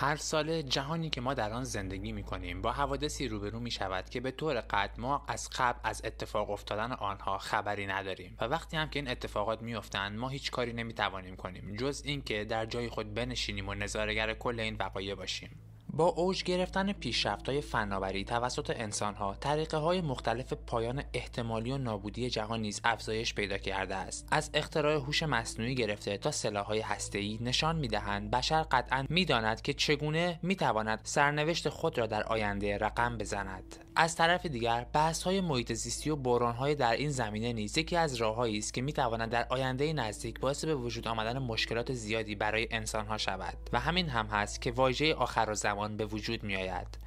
هر ساله جهانی که ما در آن زندگی می کنیم با حوادثی روبرو می شود که به طور قطع ما از قبل از اتفاق افتادن آنها خبری نداریم. و وقتی هم که این اتفاقات میافتند ما هیچ کاری نمی توانیم کنیم جز اینکه در جای خود بنشینیم و نظارگر کل این وقایع باشیم. با اوج گرفتن پیشرفت های فناوری توسط انسانها طریقه های مختلف پایان احتمالی و نابودی جهان نیز افزایش پیدا کرده است. از اختراع هوش مصنوعی گرفته تا سلاحهای هسته‌ای نشان می‌دهند بشر قطعا می‌داند که چگونه می‌تواند سرنوشت خود را در آینده رقم بزند. از طرف دیگر بحث های محیط زیستی و بحران های در این زمینه نیز یکی از راههایی است که می‌تواند در آینده نزدیک باعث به وجود آمدن مشکلات زیادی برای انسانها شود. و همین هم هست که واژه آخر زمان به وجود می آید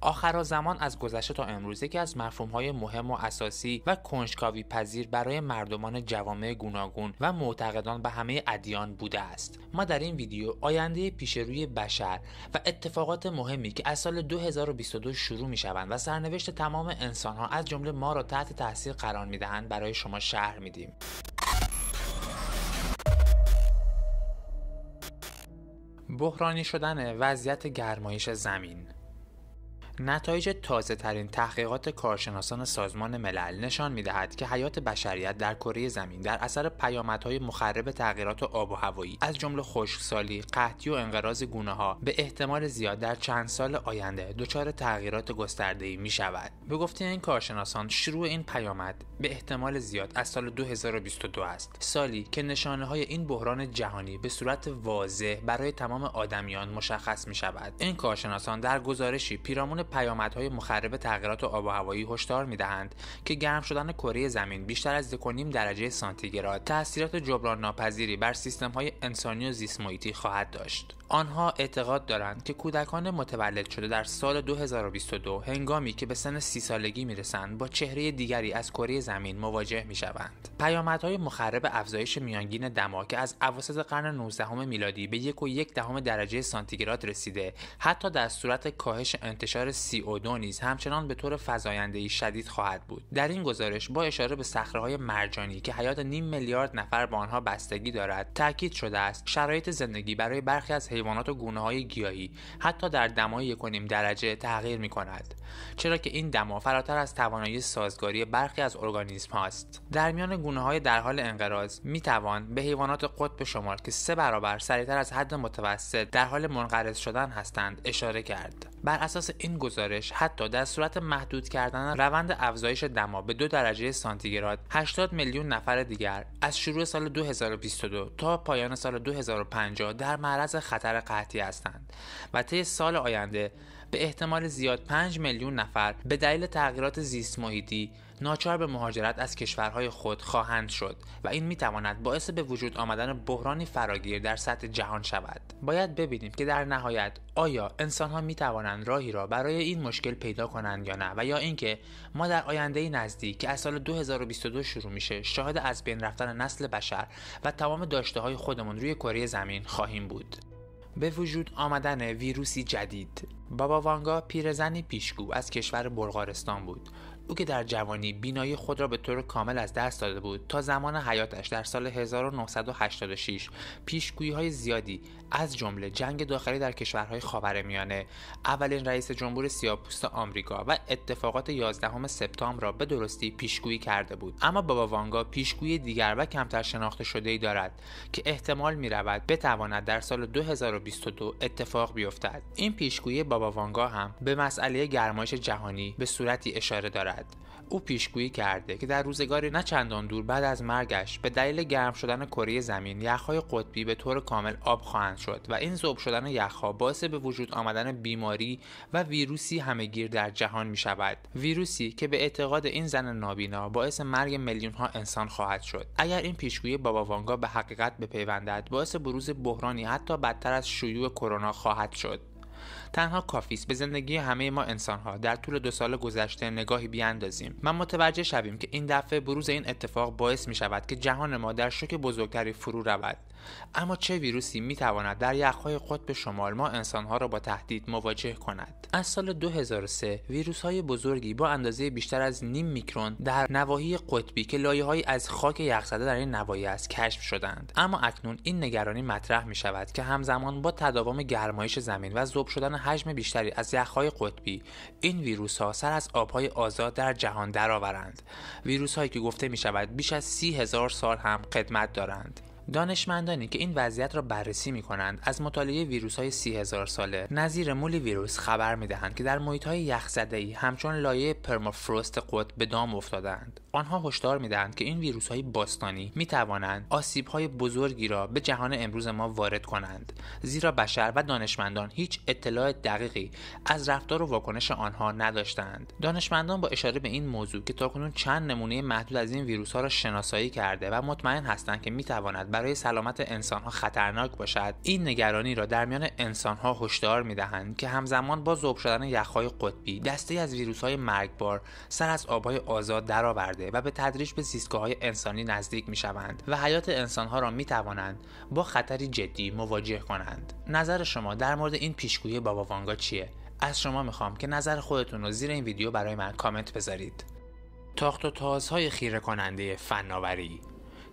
آخر زمان از گذشته تا امروز یکی از های مهم و اساسی و کنجکاوی پذیر برای مردمان جوامع گوناگون و معتقدان به همه ادیان بوده است. ما در این ویدیو آینده پیش روی بشر و اتفاقات مهمی که از سال 2022 شروع می شوند و سرنوشت تمام انسان ها از جمله ما را تحت تاثیر قرار می دهند برای شما شهر میدیم. بحرانی شدن وضعیت گرمایش زمین. نتایج تازه ترین تحقیقات کارشناسان سازمان ملل نشان می دهد که حیات بشریت در کره زمین در اثر پیامدهای مخرب تغییرات آب و هوایی از جمله خشکسالی، قحطی و انقراض گونه ها به احتمال زیاد در چند سال آینده دچار تغییرات گسترده می شود. به گفته این کارشناسان شروع این پیامد به احتمال زیاد از سال 2022 است سالی که نشانه های این بحران جهانی به صورت واضح برای تمام آدمیان مشخص می شود این کارشناسان در گزارشی پیرامون پیامدهای مخرب تغییرات آب و هوایی هشدار می‌دهند که گرم شدن کره زمین بیشتر از 2.5 درجه سانتیگراد تاثیرات جبران ناپذیری بر سیستم های انسانی و زیست خواهد داشت آنها اعتقاد دارند که کودکان متولد شده در سال 2022 هنگامی که به سن سی سالگی می‌رسند با چهره دیگری از کره زمین مواجه می‌شوند. پیامدهای مخرب افزایش میانگین دما که از اواسط قرن 19 میلادی به یک و یک دهم درجه سانتیگراد رسیده حتی در صورت کاهش انتشار CO2 نیز همچنان به طور فزایندهای شدید خواهد بود. در این گزارش با اشاره به صخره‌های مرجانی که حیات نیم میلیارد نفر با آنها بستگی دارد تاکید شده است شرایط زندگی برای برخی از حیوانات و گونه های گیاهی حتی در دمای یکنیم درجه تغییر می کند چرا که این دما فراتر از توانایی سازگاری برخی از ارگانیسم هاست در میان گونه های در حال انقراض می توان به حیوانات قطب شمال که سه برابر سریعتر از حد متوسط در حال منقرض شدن هستند اشاره کرد بر اساس این گزارش حتی در صورت محدود کردن روند افزایش دما به دو درجه سانتیگراد 80 میلیون نفر دیگر از شروع سال 2022 تا پایان سال 2050 در معرض خطر قحطی هستند و طی سال آینده به احتمال زیاد 5 میلیون نفر به دلیل تغییرات زیست محیطی ناچار به مهاجرت از کشورهای خود خواهند شد و این می‌تواند باعث به وجود آمدن بحرانی فراگیر در سطح جهان شود. باید ببینیم که در نهایت آیا انسانها می توانند راهی را برای این مشکل پیدا کنند یا نه و یا اینکه ما در آینده نزدیک که از سال 2022 شروع میشه شاهد از بین رفتن نسل بشر و تمام داشته های خودمون روی کره زمین خواهیم بود. به وجود آمدن ویروسی جدید بابا وانگا پیرزنی پیشگو از کشور بلغارستان بود. او که در جوانی بینایی خود را به طور کامل از دست داده بود تا زمان حیاتش در سال 1986 پیشگویی های زیادی از جمله جنگ داخلی در کشورهای خاورمیانه اولین رئیس جمهور سیاپوست آمریکا و اتفاقات 11 سپتامبر را به درستی پیشگویی کرده بود. اما بابا وانگا پیشگویی دیگر و کمتر شناخته شده ای دارد که احتمال می رود بتواند در سال 2022 اتفاق بیفتد. این پیشگویی بابا وانگا هم به مسئله گرمایش جهانی به صورتی اشاره دارد. او پیشگویی کرده که در روزگاری نه چندان دور بعد از مرگش به دلیل گرم شدن کره زمین یخهای قطبی به طور کامل آب خواهند شد و این ذوب شدن یخها باعث به وجود آمدن بیماری و ویروسی همهگیر در جهان می شود ویروسی که به اعتقاد این زن نابینا باعث مرگ میلیون ها انسان خواهد شد. اگر این پیشگویی بابا وانگا به حقیقت بپیوندد باعث بروز بحرانی حتی بدتر از شیوع کرونا خواهد شد. تنها کافی است به زندگی همه ما انسانها در طول دو سال گذشته نگاهی بیاندازیم. و متوجه شویم که این دفعه بروز این اتفاق باعث می شود که جهان ما در شوک بزرگتری فرو رود. اما چه ویروسی می‌تواند در یخهای قطب شمال ما انسانها را با تهدید مواجه کند؟ از سال 2003 ویروس های بزرگی با اندازه بیشتر از نیم میکرون در نواحی قطبی که لایه از خاک یخزده در این نواحی است کشف شدند. اما اکنون این نگرانی مطرح می شود که همزمان با تداوم گرمایش زمین و ذوب شدن حجم بیشتری از یخهای قطبی این ویروس ها سر از آبهای آزاد در جهان درآورند. ویروس هایی که گفته می شود بیش از سی هزار سال هم خدمت دارند. دانشمندانی که این وضعیت را بررسی می کنند از مطالعه ویروس های سی هزار ساله نظیر مولی ویروس خبر می دهند که در محیط های یخزده ای همچون لایه پرمافروست قطب به دام افتادند آنها هشدار می دهند که این ویروس های باستانی می توانند آسیب های بزرگی را به جهان امروز ما وارد کنند زیرا بشر و دانشمندان هیچ اطلاع دقیقی از رفتار و واکنش آنها نداشتند دانشمندان با اشاره به این موضوع که تاکنون چند نمونه محدود از این ویروس ها را شناسایی کرده و مطمئن هستند که می تواند برای سلامت انسانها خطرناک باشد این نگرانی را در میان انسانها هشدار می‌دهند که همزمان با ذوب شدن یخهای قطبی دسته از ویروسهای مرگبار سر از آبهای آزاد درآورده و به تدریج به زیستگاههای انسانی نزدیک می‌شوند و حیات انسانها را می‌توانند با خطری جدی مواجه کنند. نظر شما در مورد این پیشگویی بابا وانگا چیه؟ از شما می‌خوام که نظر خودتون رو زیر این ویدیو برای من کامنت بذارید. تاخت و تازهای خیره کننده فناوری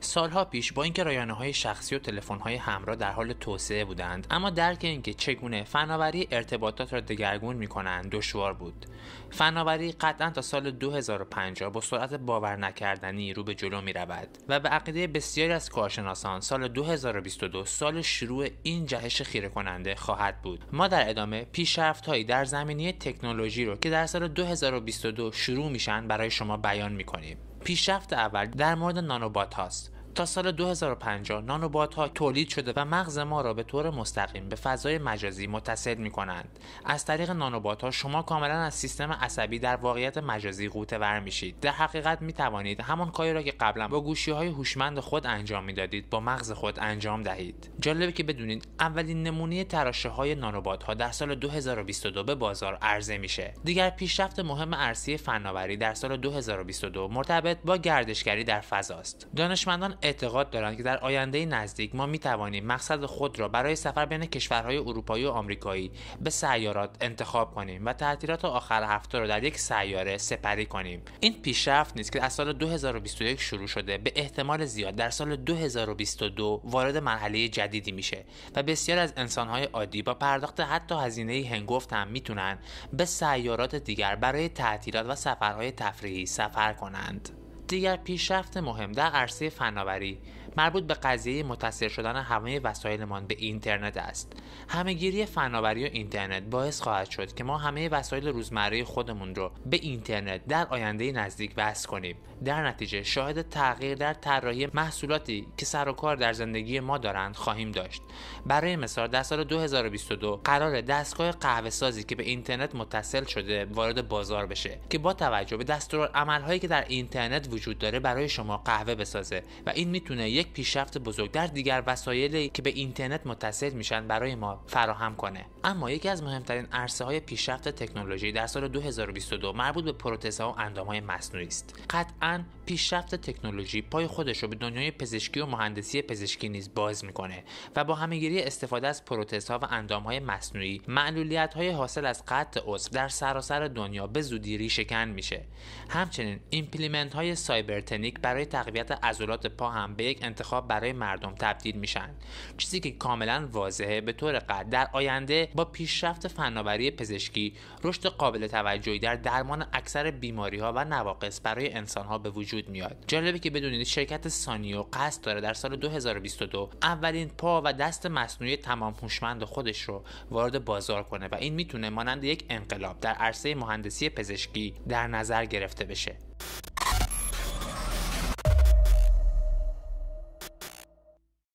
سالها پیش با اینکه رایانه های شخصی و تلفن های همراه در حال توسعه بودند اما درک اینکه چگونه فناوری ارتباطات را دگرگون می کنند دشوار بود. فناوری قطعا تا سال 2050 با سرعت باور نکردنی رو به جلو می رود و به عقیده بسیاری از کارشناسان سال 2022 سال شروع این جهش خیره کننده خواهد بود. ما در ادامه پیشرفت هایی در زمینه تکنولوژی رو که در سال 2022 شروع میشن برای شما بیان می کنیم پیشرفت اول در مورد نانوبات هاست تا سال 2050 نانوبات ها تولید شده و مغز ما را به طور مستقیم به فضای مجازی متصل می کنند. از طریق نانوبات ها شما کاملا از سیستم عصبی در واقعیت مجازی قوطه ور میشید. در حقیقت می توانید همان کاری را که قبلا با گوشی های هوشمند خود انجام می‌دادید با مغز خود انجام دهید. جالبه که بدونید اولین نمونه تراشه های نانوبات ها در سال 2022 به بازار عرضه میشه. دیگر پیشرفت مهم ارسی فناوری در سال 2022 مرتبط با گردشگری در فضاست. دانشمندان اعتقاد دارند که در آینده نزدیک ما می توانیم مقصد خود را برای سفر بین کشورهای اروپایی و آمریکایی به سیارات انتخاب کنیم و تعطیلات آخر هفته را در یک سیاره سپری کنیم. این پیشرفت نیست که از سال 2021 شروع شده به احتمال زیاد در سال 2022 وارد مرحله جدیدی میشه و بسیار از انسانهای عادی با پرداخت حتی هزینه هنگفت هم می‌تونن به سیارات دیگر برای تعطیلات و سفرهای تفریحی سفر کنند. دیگر پیشرفت مهم در عرصه فناوری. مربوط به قضیه متصل شدن همه وسایلمان به اینترنت است. همهگیری فناوری و اینترنت باعث خواهد شد که ما همه وسایل روزمره خودمون رو به اینترنت در آینده نزدیک وصل کنیم. در نتیجه شاهد تغییر در طراحی محصولاتی که سر و کار در زندگی ما دارند خواهیم داشت. برای مثال در سال 2022 قرار دستگاه قهوه سازی که به اینترنت متصل شده وارد بازار بشه که با توجه به دستورالعملهایی که در اینترنت وجود داره برای شما قهوه بسازه و این می‌تونه یک پیشرفت بزرگ در دیگر وسایلی که به اینترنت متصل میشن برای ما فراهم کنه. اما یکی از مهمترین عرصه های پیشرفت تکنولوژی در سال 2022 مربوط به پروتزها و اندام های مصنوعی است. قطعا پیشرفت تکنولوژی پای خودش رو به دنیای پزشکی و مهندسی پزشکی نیز باز می‌کنه و با همهگیری استفاده از پروتزها و اندام های مصنوعی معلولیت های حاصل از قطع عضو در سراسر دنیا به زودی ریشهکن میشه. همچنین ایمپلنت های سایبرنتیک برای تقویت عضلات پا هم به یک انتخاب برای مردم تبدیل میشن. چیزی که کاملا واضحه به طور قطع در آینده با پیشرفت فناوری پزشکی رشد قابل توجهی در درمان اکثر بیماری ها و نواقص برای انسان ها به وجود میاد. جالبه که بدونید شرکت سانیو قصد داره در سال 2022 اولین پا و دست مصنوعی تمام هوشمند خودش رو وارد بازار کنه و این می‌تونه مانند یک انقلاب در عرصه مهندسی پزشکی در نظر گرفته بشه.